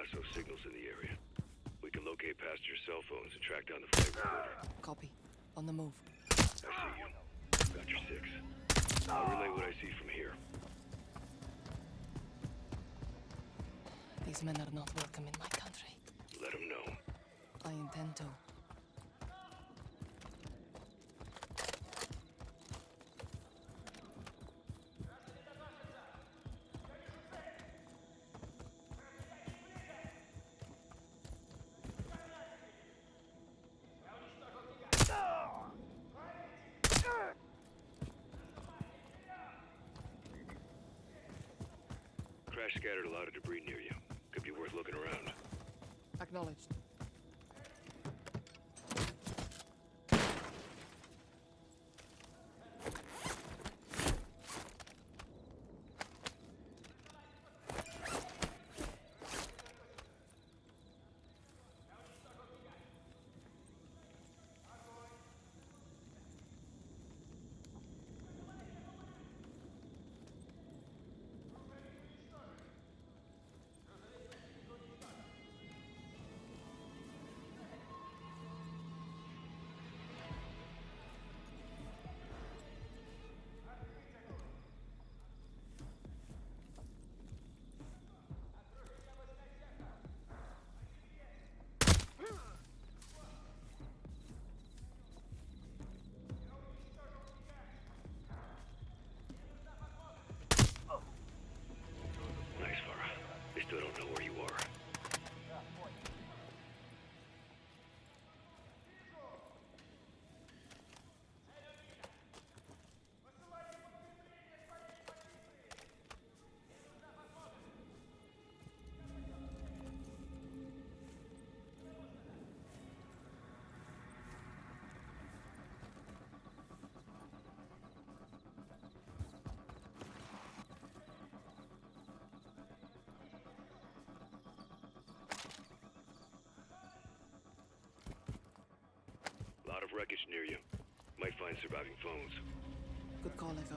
lasso signals in the area. We can locate past your cell phones and track down the flight recorder. Copy. On the move. I see you. Got your six. I'll relay what I see from here. These men are not welcome in my country. Let them know. I intend to. Crash scattered a lot of debris near you. Could be worth looking around. Acknowledged. Still don't know where you are. Wreckage near you. Might find surviving phones. Good call, Echo.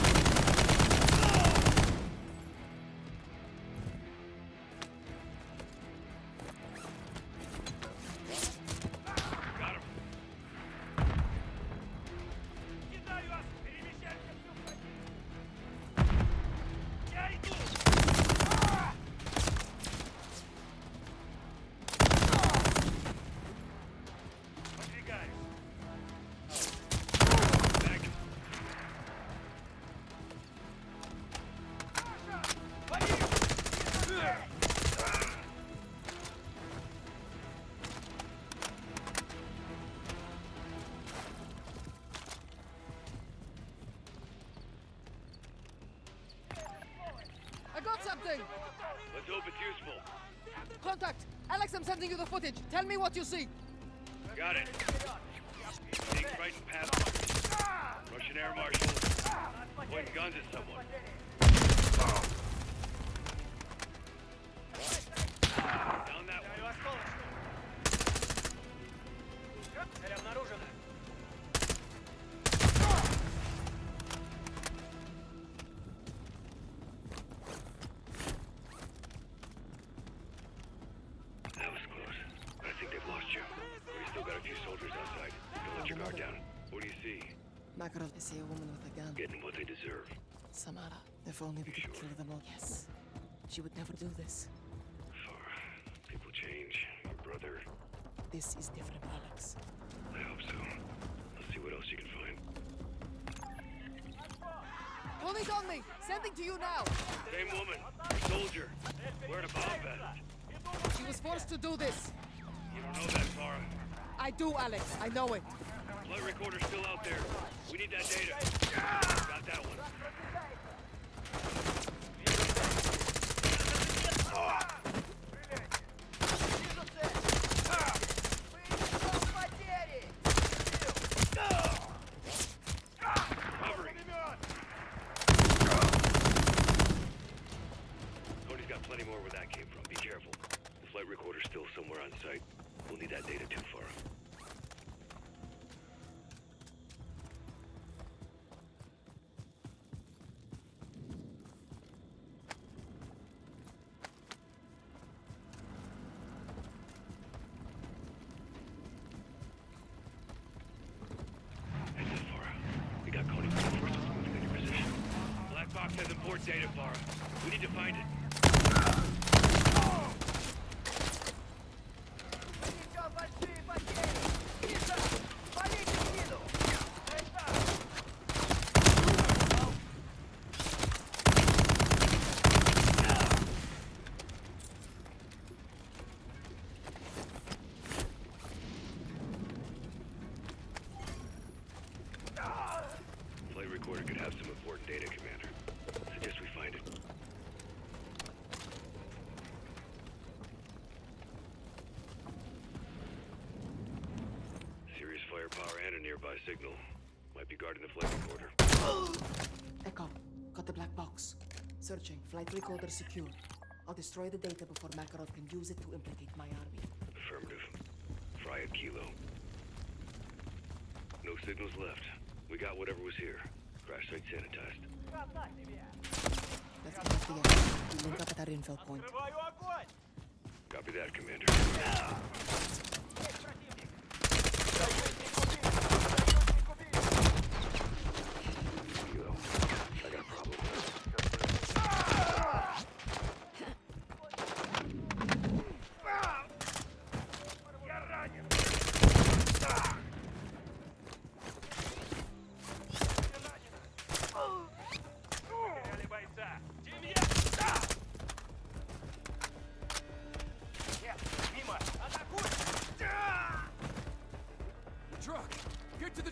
got! Let's hope it's useful. Contact! Alex, I'm sending you the footage. Tell me what you see. Got it. Being frightened past. Russian air marshal. Pointing guns at someone. Don't let your guard down. What do you see? Makarov, I see a woman with a gun. Getting what they deserve. Samara. If only we could kill them all. Yes. She would never do this. Farah, people change. Your brother. This is different, Alex. I hope so. Let's see what else you can find. Tony's on me! Sending to you now! Same woman. Soldier. Wearing a bomb vest. She was forced to do this. You don't know that, Farah. I do, Alex. I know it. Flight recorder's still out there. We need that data. Got that one. More where that came from. Be careful. The flight recorder's still somewhere on site. We'll need that data too. Heads Box has important data, Farah. We need to find it. Flight recorder could have some important data, Commander. Suggest we find it. Serious Power and a nearby signal. Might be guarding the flight recorder. Echo, got the black box. Searching. Flight recorder secure. I'll destroy the data before Makarov can use it to implicate my army. Affirmative. Fry a kilo. No signals left. We got whatever was here. Crash site sanitized. Let's get the action. We link up at our info point. Copy that, Commander.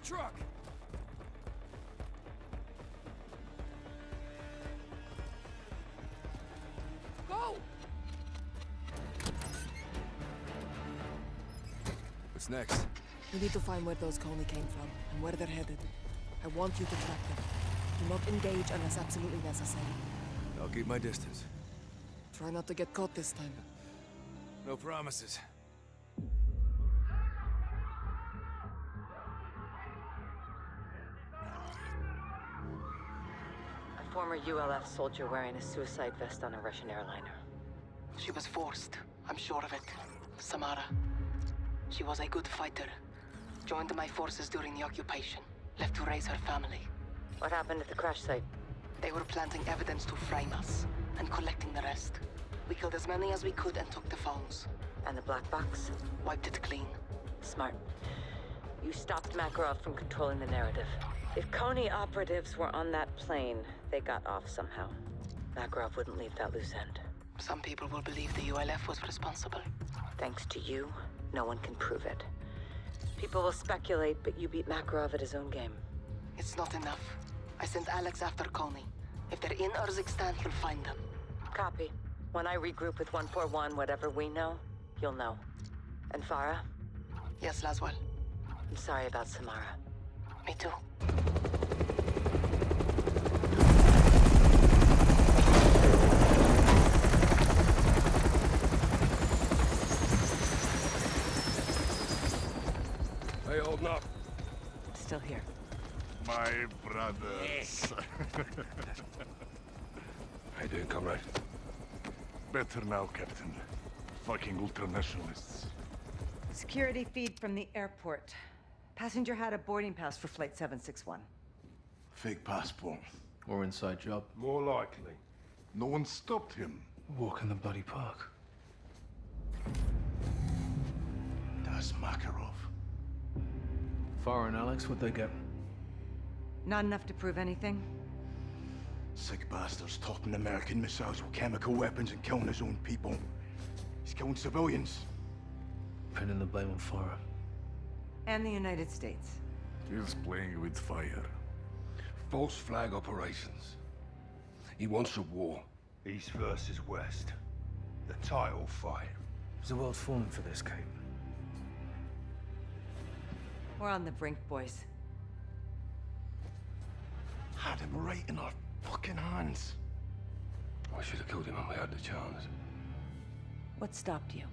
Truck! Go! What's next? We need to find where those Konni came from and where they're headed. I want you to track them. Do not engage unless absolutely necessary. I'll keep my distance. Try not to get caught this time. No promises. ULF soldier wearing a suicide vest on a Russian airliner. She was forced. I'm sure of it. Samara. She was a good fighter. Joined my forces during the occupation. Left to raise her family. What happened at the crash site? They were planting evidence to frame us and collecting the rest. We killed as many as we could and took the phones. And the black box? Wiped it clean. Smart. You stopped Makarov from controlling the narrative. If Konni operatives were on that plane, they got off somehow. Makarov wouldn't leave that loose end. Some people will believe the ULF was responsible. Thanks to you, no one can prove it. People will speculate, but you beat Makarov at his own game. It's not enough. I sent Alex after Konni. If they're in Urzikstan, he'll find them. Copy. When I regroup with 141, whatever we know, you'll know. And Farah, Yes, Laswell. I'm sorry about Samara. Me too. Hey, holding up. Still here. My brothers. How you doing, comrade? Better now, Captain. Fucking ultranationalists. Security feed from the airport. Passenger had a boarding pass for Flight 761. Fake passport. Or inside job. More likely. No one stopped him. Walk in the bloody park. That's Makarov. Farah and Alex, what'd they get? Not enough to prove anything? Sick bastards topping American missiles with chemical weapons and killing his own people. He's killing civilians. Pinning the blame on Farah. And the United States. He's playing with fire. False flag operations. He wants a war. East versus West. The title fight. Is the world falling for this, Kate? We're on the brink, boys. Had him right in our fucking hands. I should have killed him when we had the chance. What stopped you?